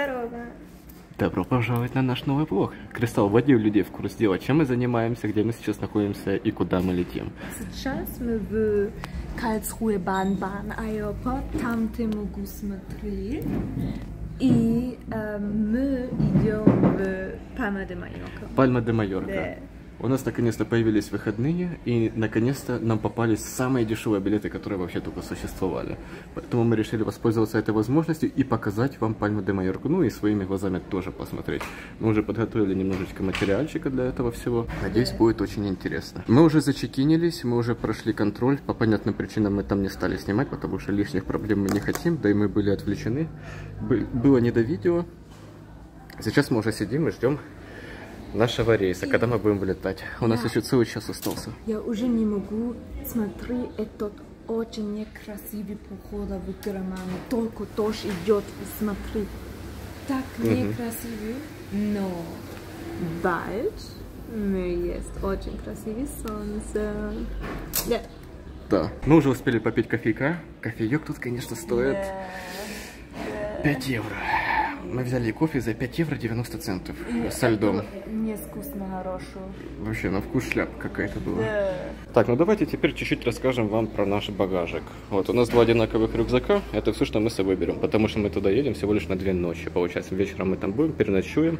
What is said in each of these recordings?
Здорово. Добро пожаловать на наш новый блог. Кристалл, вводи людей в курс дела, чем мы занимаемся, где мы сейчас находимся и куда мы летим. Сейчас мы в Karlsruhe Bahnbahn Airport, там ты могу смотреть. И э, мы идем в Пальма де Майорка. Пальма де Майорка. Да. У нас наконец-то появились выходные, и наконец-то нам попались самые дешевые билеты, которые вообще только существовали. Поэтому мы решили воспользоваться этой возможностью и показать вам Пальму де Майорку, ну и своими глазами тоже посмотреть. Мы уже подготовили немножечко материальчика для этого всего. Надеюсь, будет очень интересно. Мы уже зачекинились, мы уже прошли контроль. По понятным причинам мы там не стали снимать, потому что лишних проблем мы не хотим, да и мы были отвлечены. Бы- Было не до видео. Сейчас мы уже сидим и ждем нашего рейса, когда мы будем вылетать. У нас Да. еще целый час остался. Я уже не могу смотреть этот очень некрасивый поход в Германию. Только дождь идет и смотри. Так некрасивый, но bald мы есть очень красивое солнце. Да. Да. Мы уже успели попить кофейка. Кофеек тут, конечно, стоит 5 евро. Мы взяли кофе за 5 евро 90 центов со льдом. Невкусно хорошо. Вообще, на вкус шляп какая-то была. Так, ну давайте теперь чуть-чуть расскажем вам про наш багажик. Вот, у нас два одинаковых рюкзака. Это все, что мы с собой берем, потому что мы туда едем всего лишь на две ночи. Получается, вечером мы там будем, переночуем.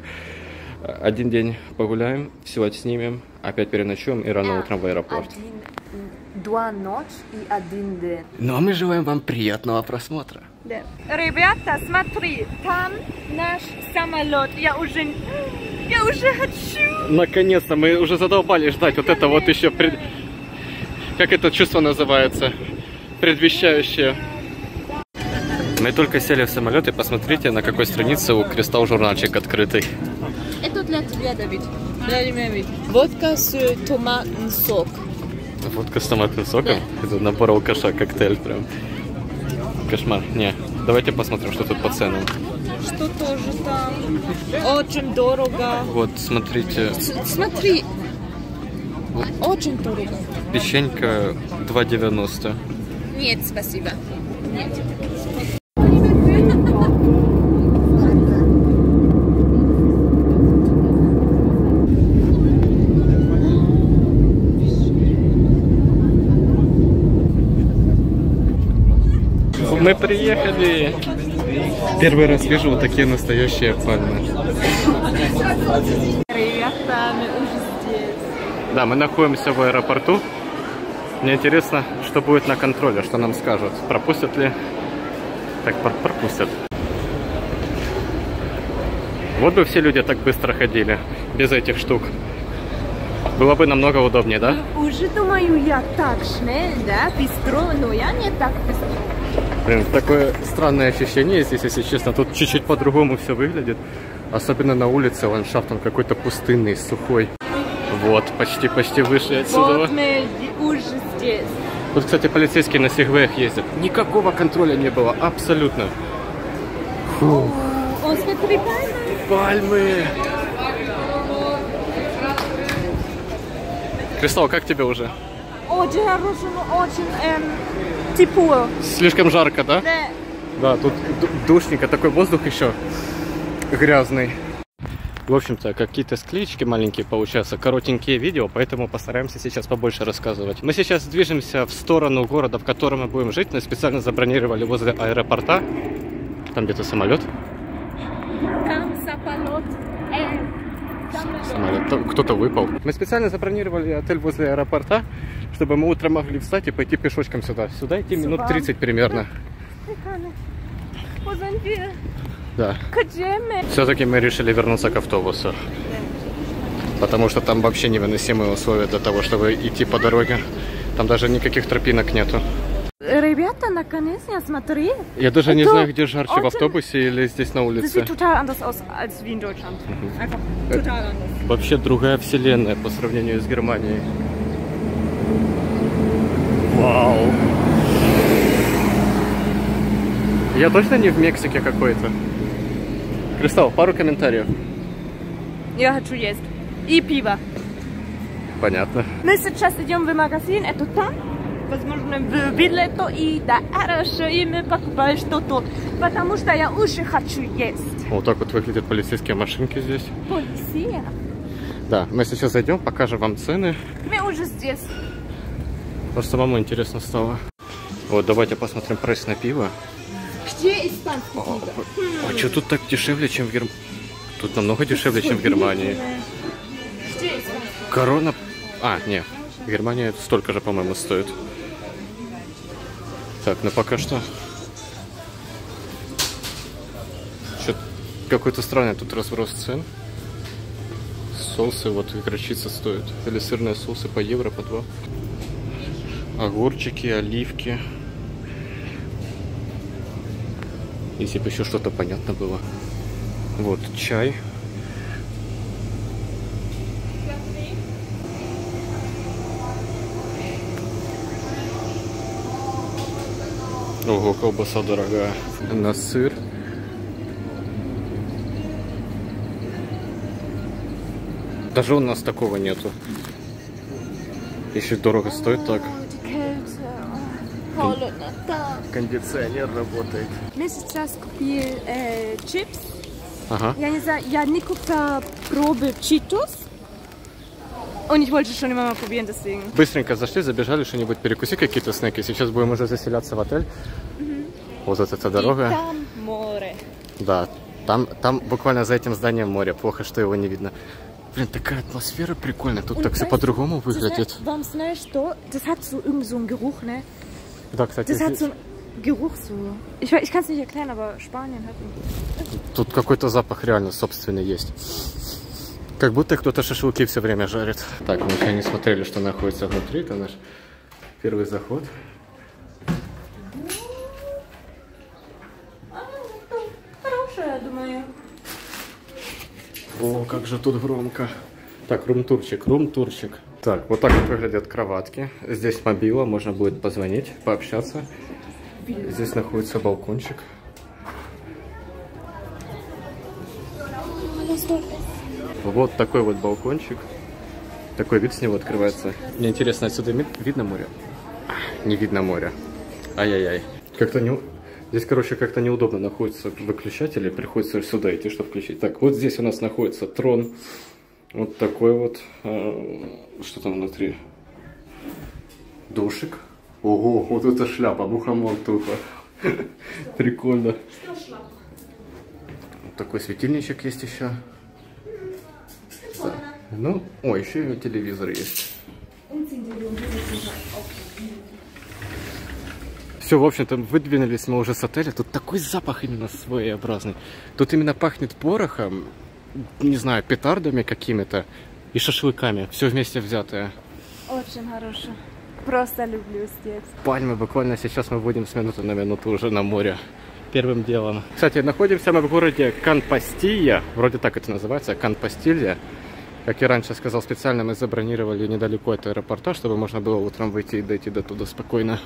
Э, Один день погуляем, все отснимем, опять переночуем и рано утром в аэропорт. Один, два ночи и один день. Ну а мы желаем вам приятного просмотра. Да. Ребята, смотри, там наш самолет. Я уже, я уже хочу. Наконец-то мы уже задолбали ждать вот это вот еще пред... Как это чувство называется? Предвещающее. Мы только сели в самолет и посмотрите, на какой странице у Кристалл журнальчик открытый. Это для тебя, Давид. Для меня, Водка с томатным сок. Водка с томатным соком. Это набор алкаша, коктейль прям. Кошмар. Не. Давайте посмотрим, что тут по ценам. Что тоже там? Очень дорого. Вот, смотрите. С- Смотри. Очень дорого. Печенька 2,90. Нет, спасибо. Нет. Мы приехали. Первый раз вижу вот такие настоящие пальмы. Ребята, мы уже здесь. Да, мы находимся в аэропорту. Мне интересно, что будет на контроле, что нам скажут. Пропустят ли? Так, пр- пропустят. Вот бы все люди так быстро ходили, без этих штук. Было бы намного удобнее, да? Уже думаю, я так schnell, да, быстро, но я не так быстро. Блин, такое странное ощущение здесь, если честно. Тут чуть-чуть по-другому все выглядит. Особенно на улице ландшафт, он какой-то пустынный, сухой. Вот, почти-почти вышли отсюда. Вот мы уже здесь. Тут, кстати, полицейские на сегвеях ездят. Никакого контроля не было, абсолютно. Фу, О, смотри, пальма. пальмы. Кристалл, как тебе уже? Очень хорошо, но очень эм, тепло. Слишком жарко, да? Да. Да, тут ду- душненько, такой воздух еще грязный. В общем-то, какие-то склеечки маленькие получаются, коротенькие видео, поэтому постараемся сейчас побольше рассказывать. Мы сейчас движемся в сторону города, в котором мы будем жить. Мы специально забронировали возле аэропорта. Там где-то самолет. Там самолет. Самолет. Там кто-то выпал. Мы специально забронировали отель возле аэропорта, чтобы мы утром могли встать и пойти пешочком сюда. Сюда идти минут Сюда. 30 примерно. Да. Все-таки мы решили вернуться к автобусу. Потому что там вообще невыносимые условия для того, чтобы идти по дороге. Там даже никаких тропинок нету. Ребята, наконец я смотри. Я даже не знаю, где жарче, в автобусе или здесь на Das улице. sieht total anders aus als wie in Deutschland. Einfach total anders. Вообще другая вселенная по сравнению с Германией. Вау. Я точно не в Мексике какой-то? Кристалл, пару комментариев. Я хочу есть. И пиво. Понятно. Мы сейчас идем в магазин. Это там. Возможно, в Виллето, и да, хорошо, и мы покупаем что-то, потому что я уже хочу есть. Вот так вот выглядят полицейские машинки здесь. Полиция? Да, мы сейчас зайдем, покажем вам цены. Мы уже здесь. Просто самому интересно стало. Вот, давайте посмотрим прайс на пиво. Где испанский А, пиво? а что тут так дешевле, чем в Германии? Тут намного дешевле, чем в Германии. Корона... А, не. В Германии столько же, по-моему, стоит. Так, ну пока что... Чё какой-то странный тут разброс цен. Соусы, вот горчица стоит. Или сырные соусы по евро, по два. Огурчики, оливки. Если бы еще что-то понятно было. Вот, чай. Ого, колбаса дорогая. На сыр. Даже у нас такого нету. Еще дорого стоит так. Холодно. Кондиционер работает. Мы сейчас купили э, чипс. Ага. Я не знаю, я не купила пробы читос. Und ich wollte schon immer mal probieren, deswegen. Быстренько зашли, забежали что-нибудь перекусить, какие-то снеки. Сейчас будем уже заселяться в отель. Вот эта И дорога. там море. Да, там, там буквально за этим зданием море. Плохо, что его не видно. Блин, такая атмосфера прикольная. Тут Und так все по-другому выглядит. Warum знаешь что? Das hat so irgendwie so einen Geruch, ne? Да, кстати, Das hat so einen Geruch so. Ich, ich kann es nicht erklären, aber Spanien hat тут какой-то запах реально собственный есть. Как будто кто-то шашлыки все время жарит. Так, мы еще не смотрели, что находится внутри. Это наш первый заход. Хорошая, думаю. О, как же тут громко. Так, рум-турчик, рум-турчик. Так, вот так вот выглядят кроватки. Здесь мобила, можно будет позвонить, пообщаться. Здесь находится балкончик. Вот такой вот балкончик. Такой вид с него открывается. Мне интересно, отсюда видно море? Не видно море. Ай-яй-яй. Как-то не... Здесь, короче, как-то неудобно находится выключатель, и приходится сюда идти, чтобы включить. Так, вот здесь у нас находится трон. Вот такой вот. э, Что там внутри? Душик. Ого, вот это шляпа, мухомор тупо. Прикольно. Вот такой светильничек есть еще. Ну, о, еще и телевизор есть. Все, в общем-то, выдвинулись мы уже с отеля. Тут такой запах именно своеобразный. Тут именно пахнет порохом, не знаю, петардами какими-то и шашлыками. Все вместе взятое. Очень хорошая. Просто люблю здесь. Пальмы буквально сейчас мы будем с минуты на минуту уже на море. Первым делом. Кстати, находимся мы в городе Канпастия. Вроде так это называется, Канпастилья. Как я раньше сказал, специально мы забронировали недалеко от аэропорта, чтобы можно было утром выйти и дойти до туда спокойно.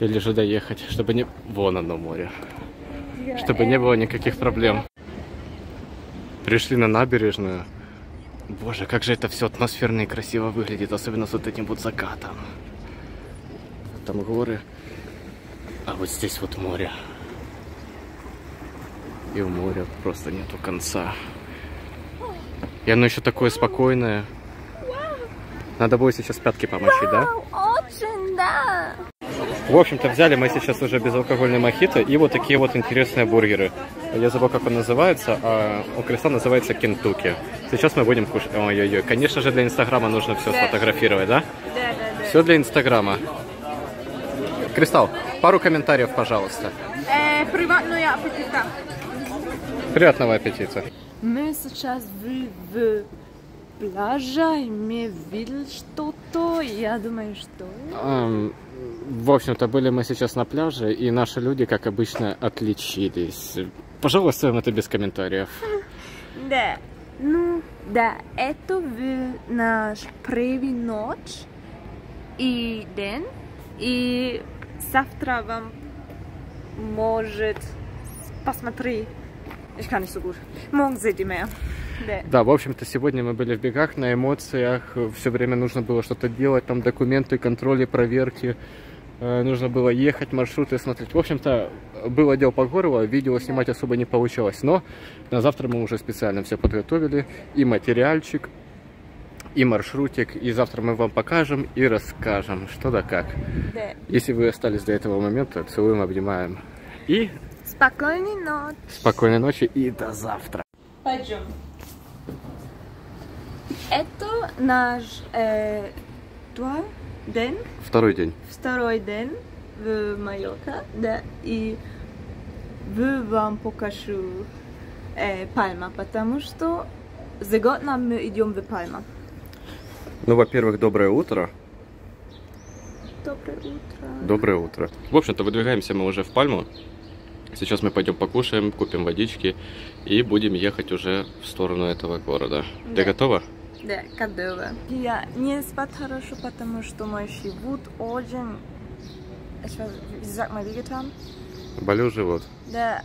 Или же доехать, чтобы не... Вон оно море. Чтобы не было никаких проблем. Пришли на набережную. Боже, как же это все атмосферно и красиво выглядит, особенно с вот этим вот закатом. Там горы, а вот здесь вот море. И у моря просто нету конца. И оно еще такое спокойное. Надо будет сейчас пятки помочить, да? Очень, да. В общем-то, взяли мы сейчас уже безалкогольный мохито и вот такие вот интересные бургеры. Я забыл, как он называется, а у Креста называется Кентуки. Сейчас мы будем кушать. Ой-ой-ой, конечно же, для Инстаграма нужно все Да. сфотографировать, да? Да, да, да. Все для Инстаграма. Кристалл, пару комментариев, пожалуйста. Э, приватная аппетита. Приятного аппетита. Мы сейчас в, в пляже, и мы видели что-то, я думаю, что... Ам, в общем-то, были мы сейчас на пляже, и наши люди, как обычно, отличились. Пожалуйста, оставим это без комментариев. Да. Ну, да, это наш первый ночь и день, и завтра вам может посмотри. Ich kann nicht so gut. Morgen seht ihr mehr. Да. Да, в общем-то, сегодня мы были в бегах, на эмоциях, все время нужно было что-то делать, там документы, контроли, проверки, э, нужно было ехать, маршруты смотреть. В общем-то, был отдел по горло, видео снимать особо не получалось, но на завтра мы уже специально все подготовили, и материальчик, и маршрутик, и завтра мы вам покажем и расскажем, что да как. Да. Если вы остались до этого момента, целуем, обнимаем. И Спокойной ночи. спокойной ночи и до завтра. Пойдем. Это наш э, два день, Второй день. второй день в Майорка, да, и вы вам покажу э, Пальма, потому что за год нам мы идем в Пальма. Ну, во-первых, доброе утро. Доброе утро. Доброе утро. В общем-то, выдвигаемся мы уже в Пальму. Сейчас мы пойдем покушаем, купим водички и будем ехать уже в сторону этого города. Ты Да. готова? Да, готова. Я не спать хорошо, потому что мой живот очень, wehgetan? Болел живот. Да,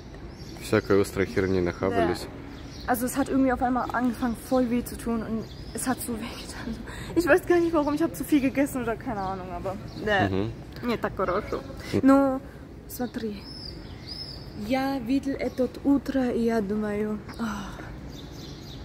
Всякой острой херни нахавались. Also es hat irgendwie auf einmal angefangen voll weh zu tun und es hat so weh getan. Ich weiß gar nicht warum, ich habe zu viel gegessen oder keine Ahnung, aber да, не так хорошо. Ну, смотри, я видел это утро и я думаю, «Ах,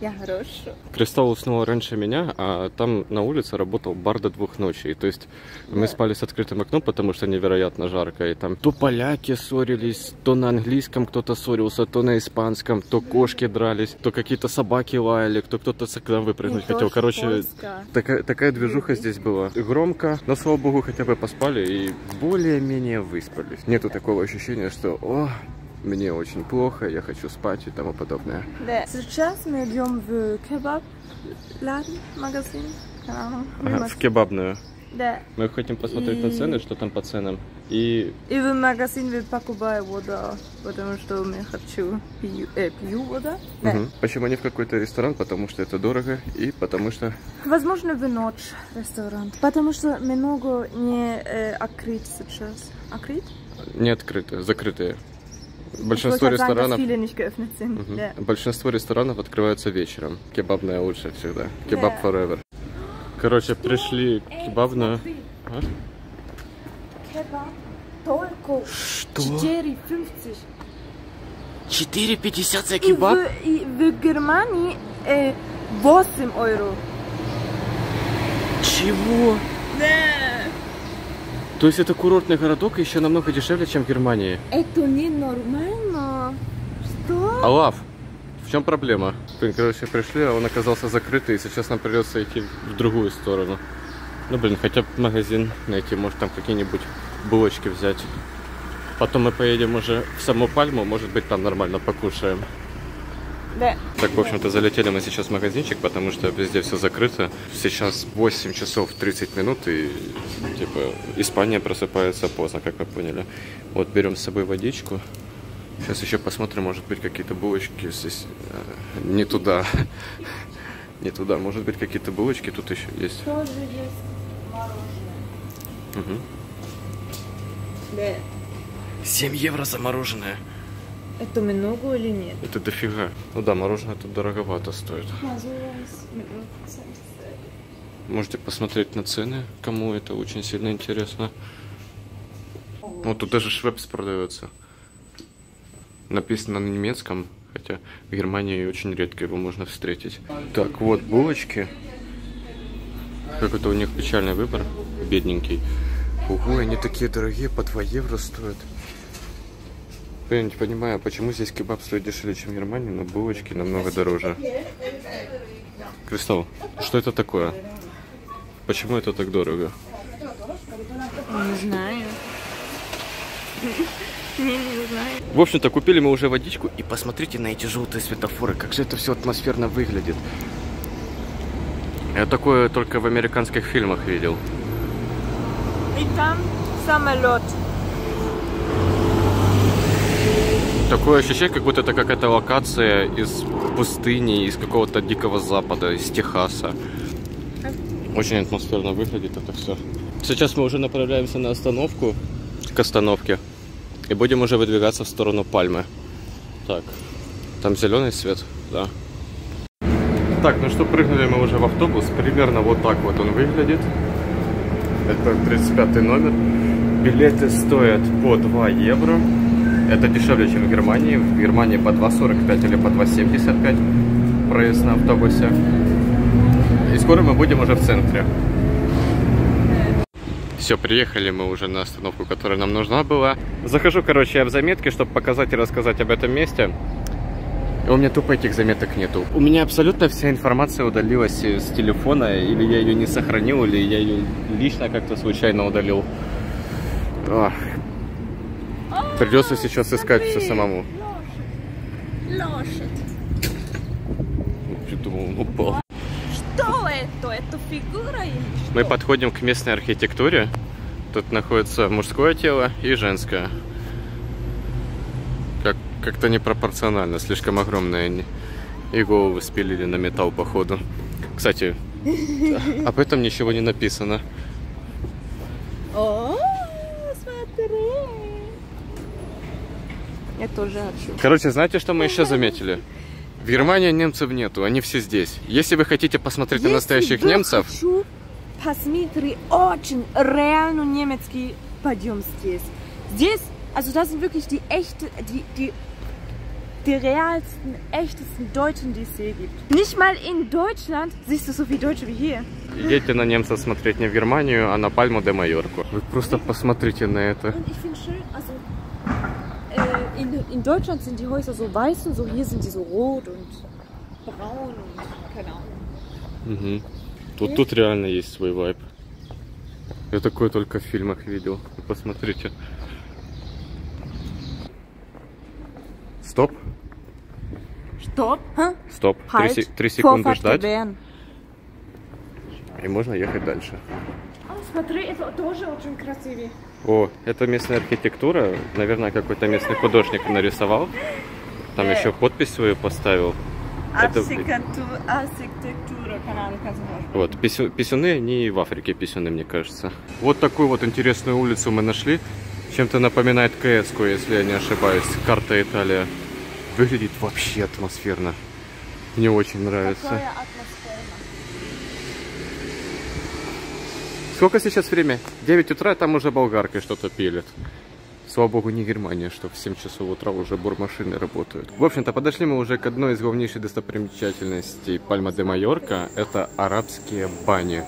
я хорошо. Кристалл уснула раньше меня, а там на улице работал бар до двух ночи. То есть мы Да. спали с открытым окном, потому что невероятно жарко. И там то поляки ссорились, то на английском кто-то ссорился, то на испанском, то кошки дрались, то какие-то собаки лаяли, кто кто-то с окна выпрыгнуть И хотел. Короче, такая, такая движуха здесь была. Громко, но, слава богу, хотя бы поспали и более-менее выспались. Нету такого ощущения, что «О, мне очень плохо, я хочу спать» и тому подобное. Да. Сейчас мы идем в кебаб ладно, магазин, Ага, в кебабную. Да. Мы хотим посмотреть на И- цены, что там по ценам. И И в магазин в покупаю вода, потому что я хочу пью, э, пью вода. Да. Мгм. почему не в какой-то ресторан? Потому что это дорого и потому что... Возможно, в ночь ресторан. Потому что много не э, открыт сейчас. Открыт? Не открытые, закрытые. Большинство sagen, ресторанов... Мгм. Да. Большинство ресторанов открываются вечером. Кебабная лучше всегда. Кебаб Да. forever. Короче, пришли в кебабную. А? Kebab только Что? 4,50. 4,50 за И в, и в Германии э, 8 евро. Чего? Да. То есть это курортный городок еще намного дешевле, чем в Германии. Это ненормально. Что? Алав, в чем проблема? Блин, короче, пришли, а он оказался закрытый, и сейчас нам придется идти в другую сторону. Ну, блин, хотя бы магазин найти, может там какие-нибудь булочки взять. Потом мы поедем уже в саму Пальму, может быть там нормально покушаем. Да. Так, в общем-то, залетели мы сейчас в магазинчик, потому что везде все закрыто. Сейчас 8 часов 30 минут, и, типа, Испания просыпается поздно, как вы поняли. Вот, берем с собой водичку. Сейчас еще посмотрим, может быть, какие-то булочки здесь... э, не туда. Не туда. Может быть, какие-то булочки тут еще есть. Тоже есть мороженое. Мгм. Да. 7 евро за мороженое. Это много или нет? Это дофига. Ну да, мороженое тут дороговато стоит. Можете посмотреть на цены, кому это очень сильно интересно. Вот тут даже швепс продается. Написано на немецком, хотя в Германии очень редко его можно встретить. Так, вот булочки. Какой-то у них печальный выбор, бедненький. Ого, они такие дорогие, по 2 евро стоят. Я не понимаю, почему здесь кебаб стоит дешевле, чем в Германии, но булочки намного дороже. Кристалл, что это такое? Почему это так дорого? Не знаю. Не, не знаю. В общем-то, купили мы уже водичку, и посмотрите на эти желтые светофоры, как же это все атмосферно выглядит. Я такое только в американских фильмах видел. И там самолет. Такое ощущение, как будто это какая-то локация из пустыни, из какого-то дикого запада, из Техаса. Очень атмосферно выглядит это все. Сейчас мы уже направляемся на остановку, к остановке, и будем уже выдвигаться в сторону Пальмы. Так, там зеленый свет, да. Так, ну что, прыгнули мы уже в автобус. Примерно вот так вот он выглядит. Это 35 номер. Билеты стоят по 2 евро. Это дешевле, чем в Германии. В Германии по 2,45 или по 2,75 проезд на автобусе. И скоро мы будем уже в центре. Все, приехали мы уже на остановку, которая нам нужна была. Захожу, короче, я в заметки, чтобы показать и рассказать об этом месте. И у меня тупо этих заметок нету. У меня абсолютно вся информация удалилась с телефона, или я ее не сохранил, или я ее лично как-то случайно удалил. Ах. Придется сейчас искать все самому. Лошадь. Чуть думал, он упал. Что это? Это фигура или что? Мы подходим к местной архитектуре. Тут находится мужское тело и женское. Как, как-то непропорционально, слишком огромные они. И головы спилили на металл, походу. Кстати, об этом ничего не написано. О, смотри. Я тоже хочу. Короче, знаете, что мы еще заметили? В Германии немцев нету, они все здесь. Если вы хотите посмотреть на Если настоящих вы немцев, хочу посмотри очень реально немецкий пойдем здесь. Здесь, also das sind wirklich die echte, die, die, die realsten, echtesten Deutschen, die es hier gibt. Nicht mal in Deutschland siehst du so viele Deutsche wie hier. едьте на немцев смотреть не в Германию, а на Пальму де Майорку. Вы просто посмотрите на это. Und ich finde schön, also in, Deutschland sind die Häuser so weiß und so, hier sind die so rot und braun und keine Ahnung. Мгм. Тут, тут реально есть свой вайб. Я такое только в фильмах видел. Вы Посмотрите. Стоп. Hä? стоп. Три, три секунды ждать, и можно ехать дальше. Oh, смотри, это тоже очень красивый. О, это местная архитектура. Наверное, какой-то местный художник нарисовал. Там Э. еще подпись свою поставил. Это- du mal Вот, писю- писюны, они и в Африке писюны, мне кажется. Вот такую вот интересную улицу мы нашли. Чем-то напоминает кс если я не ошибаюсь. Карта Италия. Выглядит вообще атмосферно. Мне очень нравится. Какая атмосфера. Сколько сейчас время? 9 утра, там уже болгаркой что-то пилят. Слава богу, не Германия, что в 7 часов утра уже бурмашины работают. В общем-то, подошли мы уже к одной из главнейших достопримечательностей Пальма де Майорка. Это арабские бани.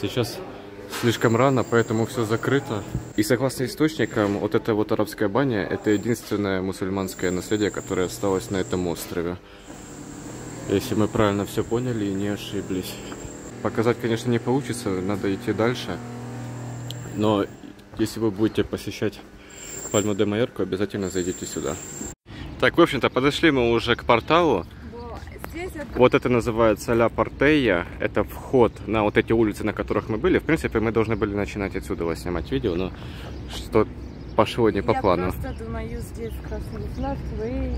Сейчас слишком рано, поэтому все закрыто. И согласно источникам, вот эта вот арабская баня, это единственное мусульманское наследие, которое осталось на этом острове. Если мы правильно все поняли и не ошиблись. Показать, конечно, не получится, надо идти дальше. Но если вы будете посещать Пальму де Майорку, обязательно зайдите сюда. Так, в общем-то, подошли мы уже к порталу. Вот это называется Ля Портея. Это вход на вот эти улицы, на которых мы были. В принципе, мы должны были начинать отсюда снимать видео, но что пошло не по Я плану. просто думаю, здесь красиво. Смотри,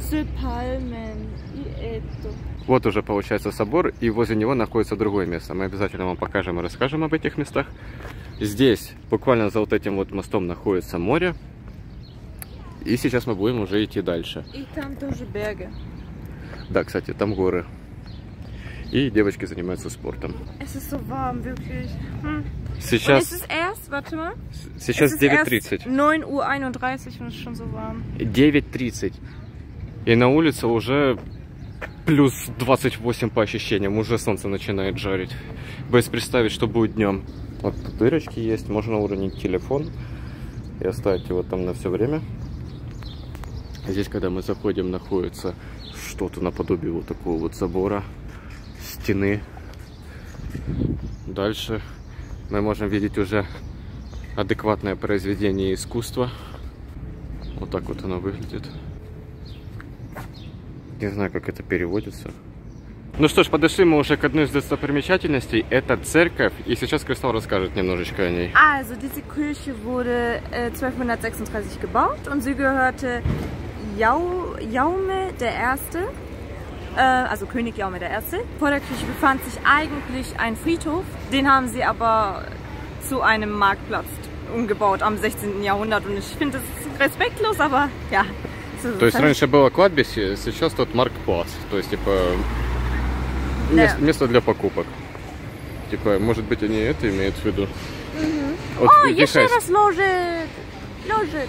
с пальмен и это. Вот уже получается собор, и возле него находится другое место. Мы обязательно вам покажем и расскажем об этих местах. Здесь, буквально за вот этим вот мостом, находится море. И сейчас мы будем уже идти дальше. И там тоже береги. Да, кстати, там горы. И девочки занимаются спортом. Es ist so warm, wirklich. Hm. Und es Сейчас, ist erst, warte mal. сейчас es ist erst 9.30. 9.31 Uhr und es ist schon so warm. 9.30. И на улице уже плюс 28 по ощущениям. Уже солнце начинает жарить. Боюсь представить, что будет днем. Вот тут дырочки есть. Можно уронить телефон и оставить его там на все время. Здесь, когда мы заходим, находится что-то наподобие вот такого вот забора, стены. Дальше мы можем видеть уже адекватное произведение искусства. Вот так вот оно выглядит. Не знаю, как это переводится. Ну что ж, подошли мы уже к одной из достопримечательностей. Это церковь. И сейчас Кристал расскажет немножечко о ней. Also, diese Kirche wurde äh, 1236 gebaut und sie gehörte Jau, Jaume der Erste, äh, also König Jaume der Erste. Vor der Kirche befand sich eigentlich ein Friedhof, den haben sie aber zu einem Marktplatz umgebaut am 16. Jahrhundert und ich finde das ist respektlos, aber ja. То есть раньше было кладбище, сейчас тут Марк Плац. То есть, типа, Да. Место, место для покупок. Типа, может быть, они это имеют в виду. Вот О, иди, еще раз ложит. Ложит.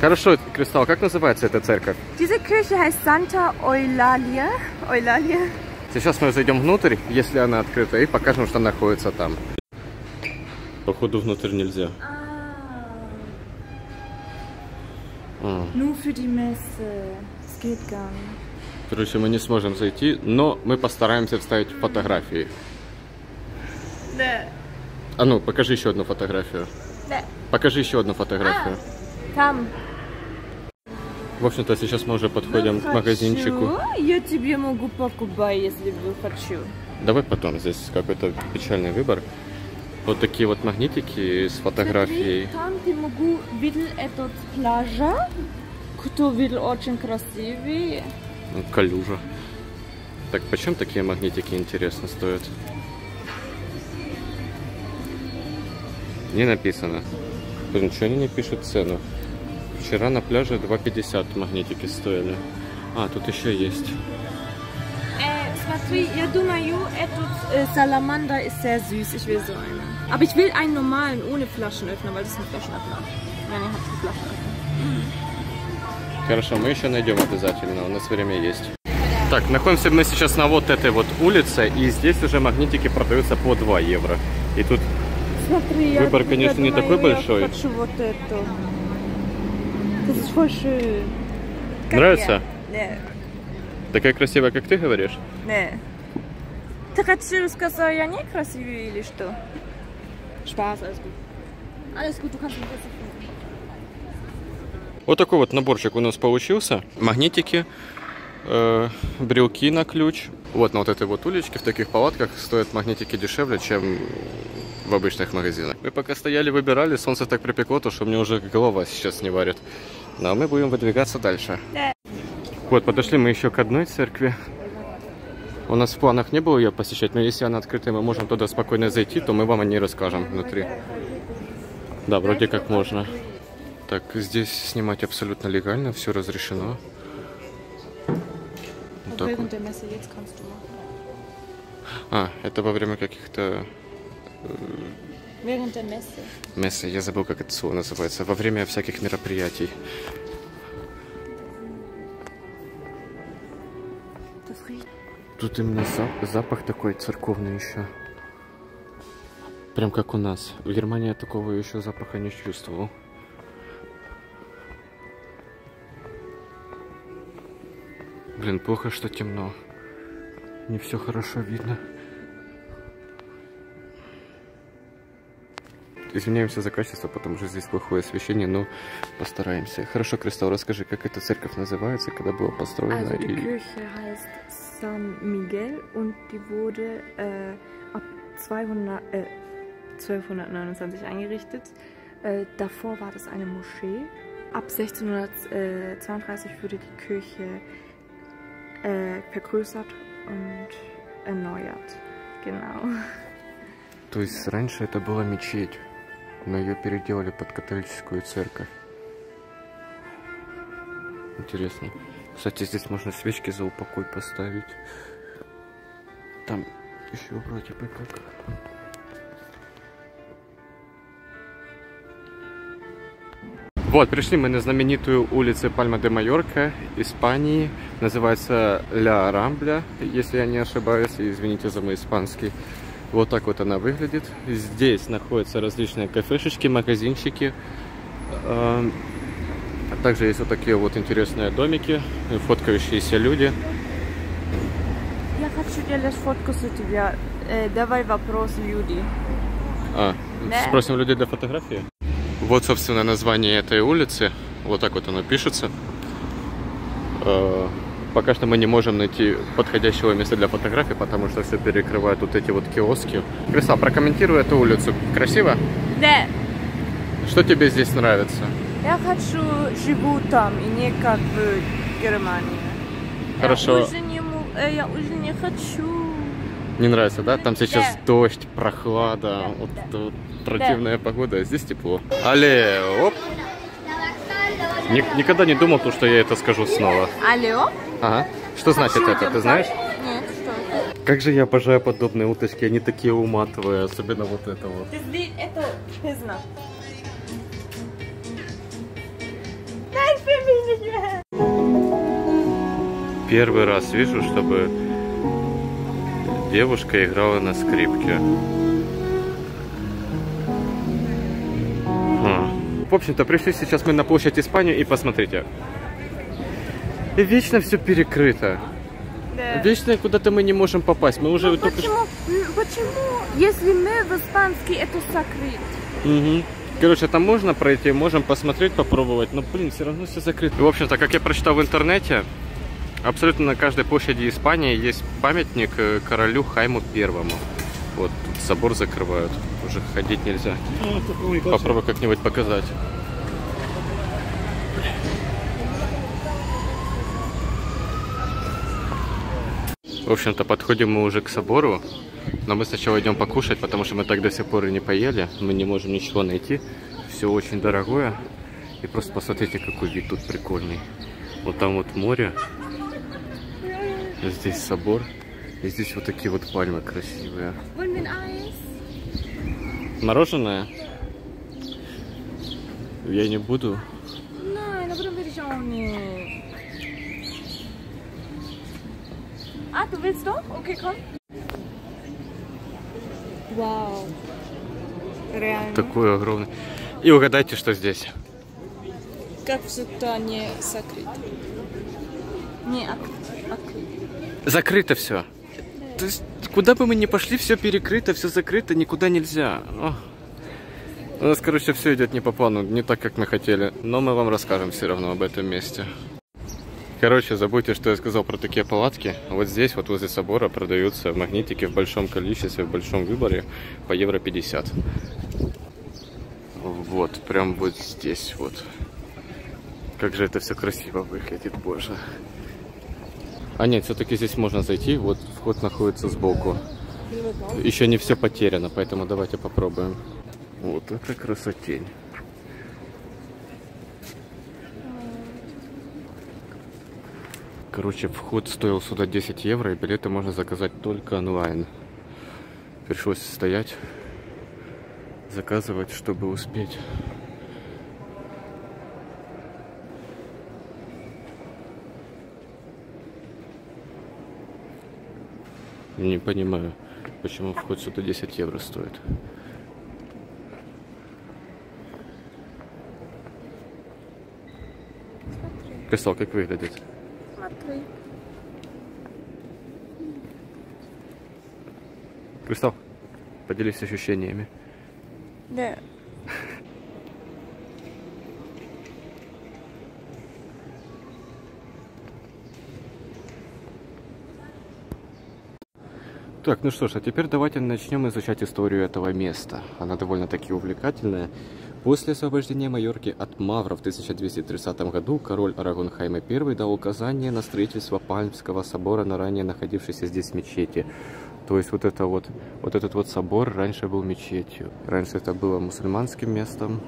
Хорошо, Кристалл, как называется эта церковь? Diese Kirche heißt Santa Eulalia. Eulalia. Сейчас мы зайдем внутрь, если она открыта, и покажем, что находится там. Походу внутрь нельзя. А. Nur für die Messe. Es geht gar nicht. Короче, мы не сможем зайти, но мы постараемся вставить фотографии. Да. А ну, покажи еще одну фотографию. Да. Покажи еще одну фотографию. Там. В общем-то, сейчас мы уже подходим к магазинчику. Хочу. Я тебе могу покупать, если бы хочу. Давай потом, здесь какой-то печальный выбор. Вот такие вот магнитики с фотографией. Смотри, Там ты могу видеть этот пляжа, кто видел очень красивый. Ну, Калюжа. Так, почем такие магнитики, интересно, стоят? Не написано. Блин, ничего они не пишут цену. Вчера на пляже 2,50 магнитики стоили. А, тут еще есть. Äh, смотри, я думаю, этот Salamander ist sehr süß. Ich will so einen. Aber ich will einen normalen, ohne Flaschenöffner, weil das ist ein Flaschenöffner. Nee, hat einen Flaschenöffner. Хорошо, мы еще найдем обязательно, у нас время есть. Так, находимся мы сейчас на вот этой вот улице, и здесь уже магнитики продаются по 2 евро. И тут Смотри, я- Выбор, я конечно, не думаю, такой большой. Я хочу вот эту. Das ist voll schön. нравится? Не, Такая красивая, как ты говоришь? не. Ты хочешь сказать, я не красивый или что? Spaß, alles gut. Alles gut, du kannst mich besser finden. Вот такой вот наборчик у нас получился. Магнитики, э, брелки на ключ. Вот на вот этой вот уличке в таких палатках стоят магнитики дешевле, чем в обычных магазинах. Мы пока стояли, выбирали, солнце так припекло, то что мне уже голова сейчас не варит. Но мы будем выдвигаться дальше. Да. Вот, подошли мы еще к одной церкви. У нас в планах не было ее посещать, но если она открытая, мы можем туда спокойно зайти, то мы вам о ней расскажем внутри. Да, вроде как можно. Так, здесь снимать абсолютно легально, все разрешено. Вот так вот. А, это во время каких-то der Messe. мест, я забыл, как это слово называется, во время всяких мероприятий. Тут именно зап- запах такой церковный еще. Прям как у нас. В Германии я такого еще запаха не чувствовал. Блин, плохо, что темно. Не все хорошо видно. Извиняемся за качество, потому что здесь плохое освещение, но постараемся. Хорошо, Кристал, расскажи, как эта церковь называется, когда была построена Also die и... Kirche heißt San Miguel und die wurde äh, ab 200, äh, 1229 eingerichtet. Äh, davor war das eine Moschee. Ab 1632 wurde die Kirche äh, vergrößert und erneuert. Genau. То есть раньше это была мечеть, но ее переделали под католическую церковь. Интересно. Кстати, здесь можно свечки за упокой поставить. Там еще вроде бы как. Вот, пришли мы на знаменитую улицу Пальма де Майорка, Испании. Называется Ля Рамбля, если я не ошибаюсь. Извините за мой испанский. Вот так вот она выглядит. Здесь находятся различные кафешечки, магазинчики. Также есть вот такие вот интересные домики, фоткающиеся люди. Я хочу делать фотку с тебя. Э, давай вопрос люди. А, Да. спросим людей для фотографии. Вот, собственно, название этой улицы. Вот так вот оно пишется. Э, Пока что мы не можем найти подходящего места для фотографий, потому что все перекрывают вот эти вот киоски. Крыса, прокомментируй эту улицу. Красиво? Да. Что тебе здесь нравится? Я хочу живу там и не как в Германии. Хорошо. Я уже не, э, я уже не хочу. Не нравится, да? Там сейчас Да. дождь, прохлада, Да, вот да. вот противная погода, а здесь тепло. Але, оп! Ни- никогда не думал, то, что я это скажу снова. Алло? Ага. Что значит это, ты знаешь? Нет, что это? Как же я обожаю подобные уточки, они такие уматовые, особенно вот это вот. Ты это пизна. Первый раз вижу, чтобы девушка играла на скрипке. А. В общем-то, пришли сейчас мы на площадь Испании и посмотрите. И вечно все перекрыто. Да. Вечно куда-то мы не можем попасть. Мы уже Ну, только почему, почему, если мы в испанский, это закрыт? Мгм. Короче, там можно пройти, можем посмотреть, попробовать, но, блин, все равно все закрыто. В общем-то, как я прочитал в интернете, абсолютно на каждой площади Испании есть памятник э, королю Хайму Первому. Вот тут собор закрывают, уже ходить нельзя. Попробую как-нибудь показать. В общем-то, подходим мы уже к собору, но мы сначала идем покушать, потому что мы так до сих пор и не поели, мы не можем ничего найти, все очень дорогое. И просто посмотрите, какой вид тут прикольный. Вот там вот море, здесь собор, и здесь вот такие вот пальмы красивые. Мороженое? Я не буду. Ah, du willst doch? Okay. Вау. Реально. Такой огромный. И угадайте, что здесь. Как всегда не закрыто. Не открыто. Закрыто все. То есть, куда бы мы ни пошли, все перекрыто, все закрыто, никуда нельзя. У нас, короче, все идет не по плану, не так, как мы хотели. Но мы вам расскажем все равно об этом месте. Короче, забудьте, что я сказал про такие палатки. Вот здесь, вот возле собора, продаются магнитики в большом количестве, в большом выборе по евро 50. Вот, прям вот здесь вот. Как же это все красиво выглядит, боже. А нет, все-таки здесь можно зайти. Вот вход находится сбоку. Еще не все потеряно, поэтому давайте попробуем. Вот это красотень. Короче, вход стоил сюда 10 евро, и билеты можно заказать только онлайн. Пришлось стоять, заказывать, чтобы успеть. Не понимаю, почему вход сюда 10 евро стоит. Кристалл, как выглядит? Смотри. Кристалл, поделись ощущениями. Да. Так, ну что ж, а теперь давайте начнем изучать историю этого места. Она довольно-таки увлекательная. После освобождения Майорки от Мавра в 1230 году король Арагон Хайме I дал указание на строительство Пальмского собора на ранее находившейся здесь мечети. То есть вот это вот, вот этот вот собор раньше был мечетью. Раньше это было мусульманским местом,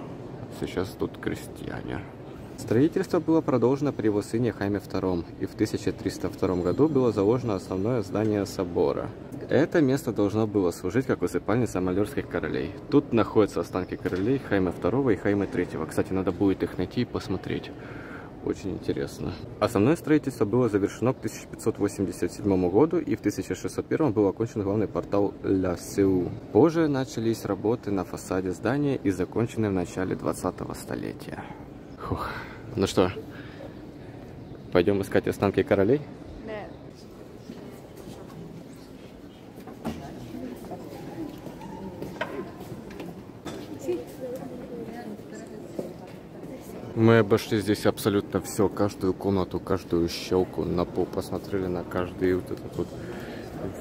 сейчас тут крестьяне. Строительство было продолжено при его сыне Хайме II, и в 1302 году было заложено основное здание собора. Это место должно было служить как усыпальница малерских королей. Тут находятся останки королей Хайме II и Хайме III. Кстати, надо будет их найти и посмотреть. Очень интересно. Основное строительство было завершено к 1587 году, и в 1601 был окончен главный портал Ля Сеу. Позже начались работы на фасаде здания и закончены в начале 20 столетия. Фух. Ну что, пойдем искать останки королей? Да. Мы обошли здесь абсолютно все, каждую комнату, каждую щелку, на пол посмотрели на каждый вот этот вот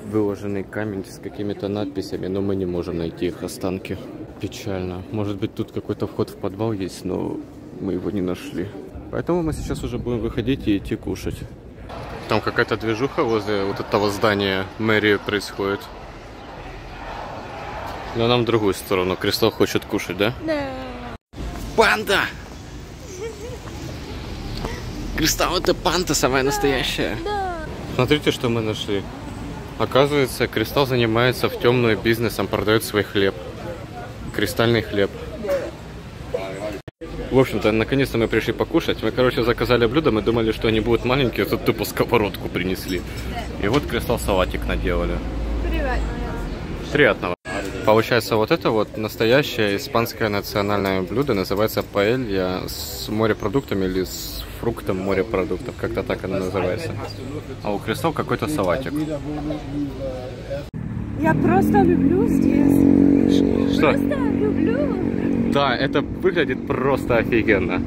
выложенный камень с какими-то надписями, но мы не можем найти их останки. Печально. Может быть тут какой-то вход в подвал есть, но мы его не нашли. Поэтому мы сейчас уже будем выходить и идти кушать. Там какая-то движуха возле вот этого здания мэрии происходит. Но нам в другую сторону. Кристал хочет кушать, да? Да. Панда! Кристалл это панда самая настоящая. Да. Смотрите, что мы нашли. Оказывается, Кристалл занимается в темную бизнесом, продает свой хлеб. Кристальный хлеб. В общем-то, наконец-то мы пришли покушать. Мы, короче, заказали блюдо, мы думали, что они будут маленькие, а тут тупо сковородку принесли. И вот Кристалл салатик наделали. Приятного. Получается, вот это вот настоящее испанское национальное блюдо называется паэлья с морепродуктами или с фруктом морепродуктов. Как-то так оно называется. А у Кристалл какой-то салатик. Я просто люблю здесь. Что? Просто люблю. Да, это выглядит просто офигенно.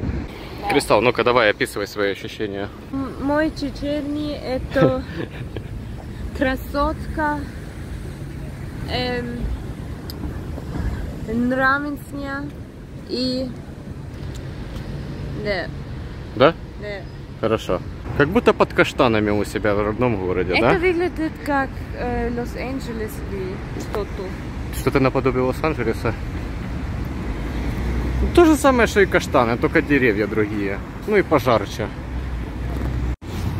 Кристалл, ну-ка давай описывай свои ощущения. М- Мой чечерни это красотка, эм, нравится и да, Да? да. Хорошо. Как будто под каштанами у себя в родном городе, Это да? выглядит как э, Лос-Анджелес или что-то. Что-то наподобие Лос-Анджелеса. То же самое, что и каштаны, только деревья другие. Ну и пожарче.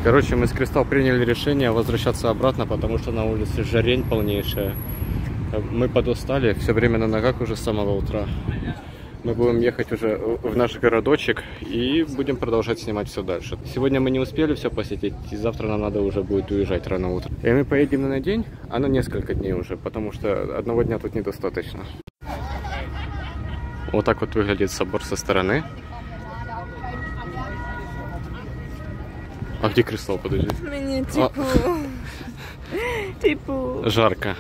Короче, мы с Кристалл приняли решение возвращаться обратно, потому что на улице жарень полнейшая. Мы подустали, все время на ногах уже с самого утра. Мы будем ехать уже в наш городочек и будем продолжать снимать все дальше. Сегодня мы не успели все посетить, и завтра нам надо уже будет уезжать рано утром. И мы поедем на день, а на несколько дней уже, потому что одного дня тут недостаточно. Вот так вот выглядит собор со стороны. А где кристалл, подожди? Мне типа... типа... Жарко.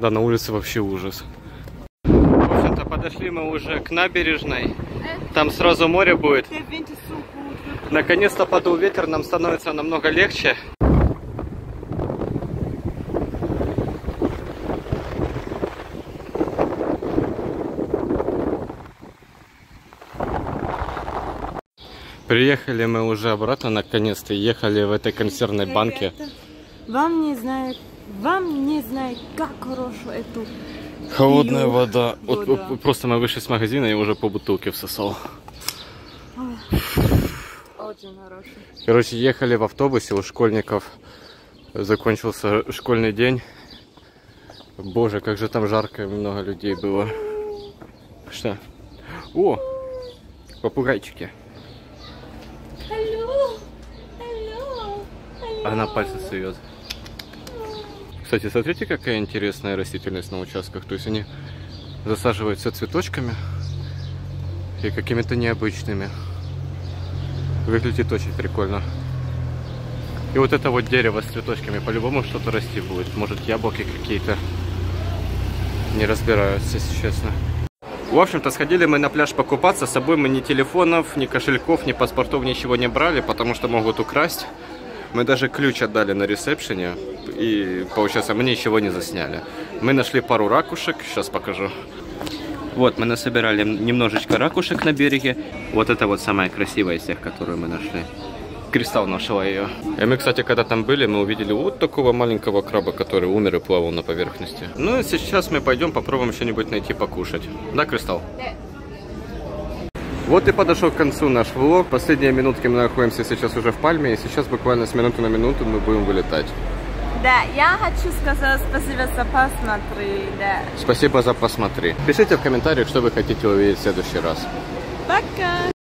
Да, на улице вообще ужас. В общем-то, подошли мы уже к набережной. Там сразу море будет. Наконец-то подул ветер, нам становится намного легче. Приехали мы уже обратно, наконец-то. Ехали в этой консервной банке. Вам не знает, вам не знает, как хорошо эту Холодная Пью вода. Вот, вода. вот просто мы вышли с магазина и уже по бутылке всосал. очень хорошо. Короче, ехали в автобусе у школьников. Закончился школьный день. Боже, как же там жарко и много людей было. Что? О! Попугайчики. Алло, алло, Она пальцы сует. Кстати, смотрите, какая интересная растительность на участках. То есть они засаживаются цветочками и какими-то необычными. Выглядит очень прикольно. И вот это вот дерево с цветочками, по-любому что-то расти будет. Может яблоки какие-то. Не разбираюсь, если честно. В общем-то, сходили мы на пляж покупаться. С собой мы ни телефонов, ни кошельков, ни паспортов, ничего не брали, потому что могут украсть. Мы даже ключ отдали на ресепшене, и, получается, мы ничего не засняли. Мы нашли пару ракушек, сейчас покажу. Вот, мы насобирали немножечко ракушек на береге. Вот это вот самая красивая из тех, которую мы нашли. Кристалл нашла ее. И мы, кстати, когда там были, мы увидели вот такого маленького краба, который умер и плавал на поверхности. Ну и сейчас мы пойдем попробуем что-нибудь найти покушать. Да, Кристалл? Вот и подошел к концу наш влог. Последние минутки мы находимся сейчас уже в Пальме, и сейчас буквально с минуты на минуту мы будем вылетать. Да, я хочу сказать спасибо за посмотри, да. Спасибо за посмотри. Пишите в комментариях, что вы хотите увидеть в следующий раз. Пока!